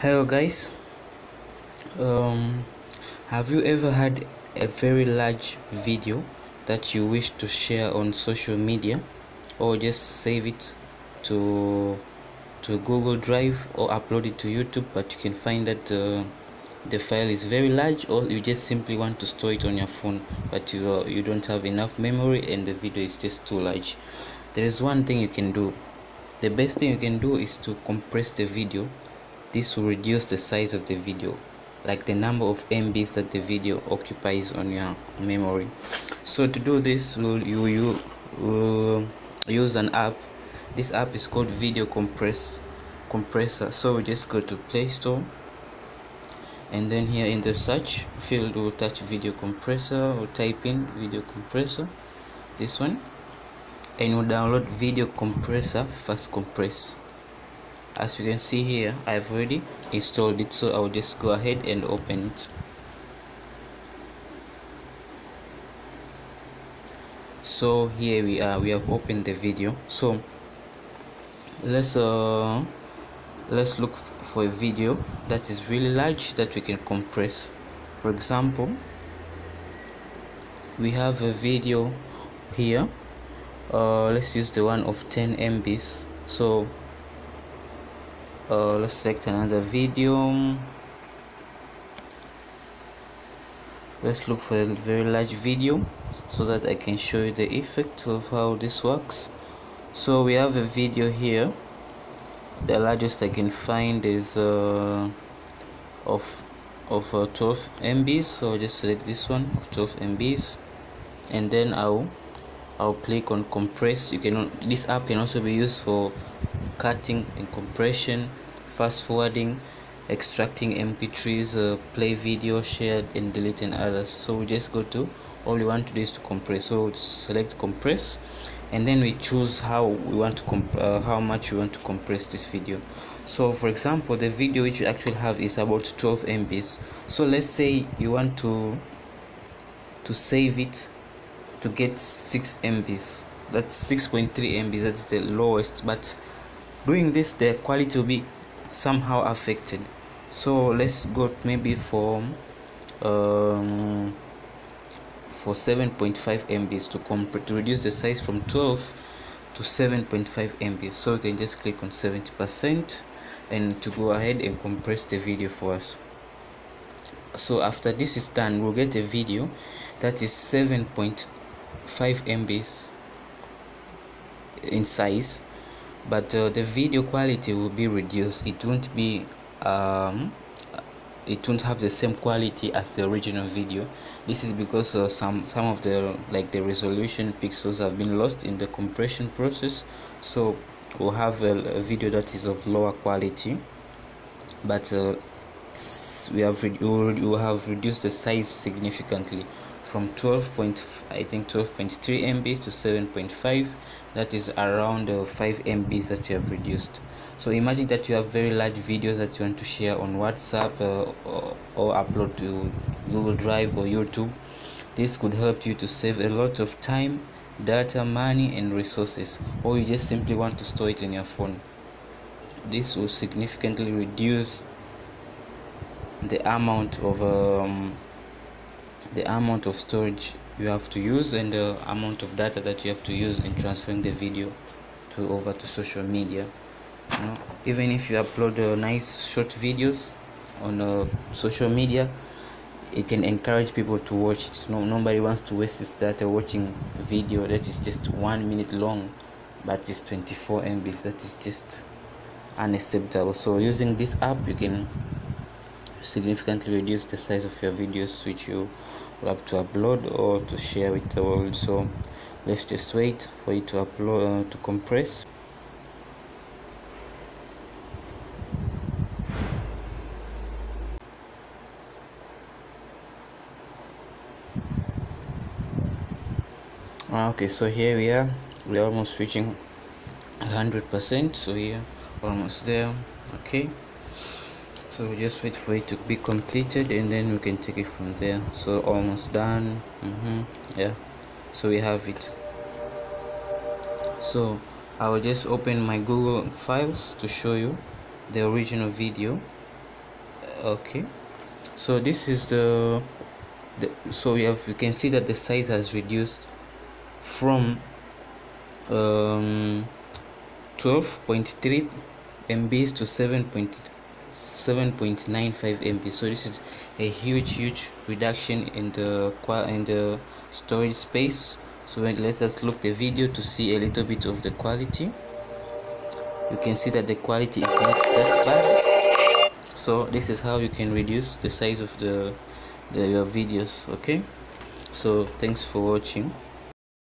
hello guys. Um, have you ever had a very large video that you wish to share on social media or just save it to to google drive or upload it to youtube but you can find that uh, the file is very large or you just simply want to store it on your phone but you uh, you don't have enough memory and the video is just too large? There is one thing you can do. The best thing you can do is to compress the video this will reduce the size of the video like the number of MBs that the video occupies on your memory. So to do this will you you will use an app. This app is called video compress compressor. So we just go to play store and then here in the search field we'll touch video compressor or type in video compressor this one and we'll download video compressor fast compress as you can see here I've already installed it so I'll just go ahead and open it. So here we are we have opened the video. So let's uh let's look for a video that is really large that we can compress. For example we have a video here. Uh, let's use the one of 10 MBs so uh, let's select another video let's look for a very large video so that I can show you the effect of how this works. So we have a video here. The largest I can find is uh, of of uh, 12 MBs so I'll just select this one of 12 MBs and then I'll I'll click on compress. You can this app can also be used for cutting and compression fast forwarding extracting mp3s uh, play video shared and deleting others. So we just go to all we want to do is to compress. So select compress and then we choose how we want to comp uh, how much we want to compress this video. So for example the video which you actually have is about 12 mbs so let's say you want to to save it to get 6 mbs that's 6.3 MB that's the lowest but doing this the quality will be somehow affected. So let's go maybe for um, for 7.5 MBs to compare to reduce the size from 12 to 7.5 MB so we can just click on 70% and to go ahead and compress the video for us. So after this is done we'll get a video that is 7.5 MBs in size but uh, the video quality will be reduced. It won't be um, it won't have the same quality as the original video. This is because uh, some some of the like the resolution pixels have been lost in the compression process. So we'll have a, a video that is of lower quality but uh, we have we will have reduced the size significantly from 12 point I think 12.3 MB to 7.5 that is around uh, 5 MBs that you have reduced. So imagine that you have very large videos that you want to share on WhatsApp uh, or, or upload to Google Drive or YouTube. This could help you to save a lot of time data money and resources or you just simply want to store it in your phone. This will significantly reduce the amount of um, the amount of storage you have to use and the amount of data that you have to use in transferring the video to over to social media. You know even if you upload uh, nice short videos on uh, social media it can encourage people to watch it. No nobody wants to waste his data watching video that is just one minute long but it's 24 MB that is just unacceptable. So using this app you can significantly reduce the size of your videos which you have to upload or to share with the world. So let's just wait for it to upload uh, to compress. Ah, okay so here we are. We're almost reaching 100% so here almost there. Okay so we just wait for it to be completed and then we can take it from there. So almost done. Mm -hmm. yeah. So we have it. So I will just open my Google files to show you the original video. Okay. So this is the, the so we have you can see that the size has reduced from um 12.3 MBs to 7.7.95 MB so this is a huge huge reduction in the in the storage space. So let's just look the video to see a little bit of the quality. You can see that the quality is not that bad. So this is how you can reduce the size of the, the your videos okay? So thanks for watching